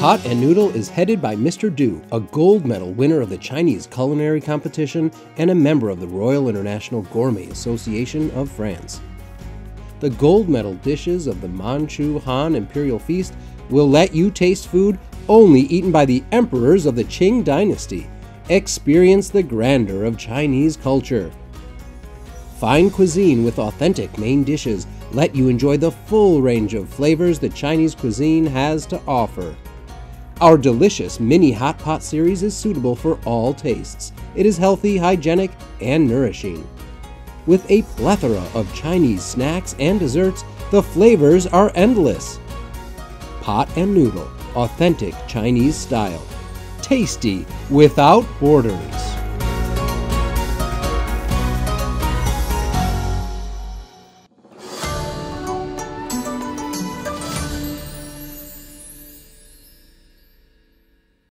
Pot and Noodle is headed by Mr. Du, a gold medal winner of the Chinese culinary competition and a member of the Royal International Gourmet Association of France. The gold medal dishes of the Manchu Han Imperial Feast will let you taste food only eaten by the emperors of the Qing dynasty. Experience the grandeur of Chinese culture. Fine cuisine with authentic main dishes let you enjoy the full range of flavors the Chinese cuisine has to offer. Our delicious mini hot pot series is suitable for all tastes. It is healthy, hygienic, and nourishing. With a plethora of Chinese snacks and desserts, the flavors are endless. Pot and noodle, authentic Chinese style. Tasty without borders.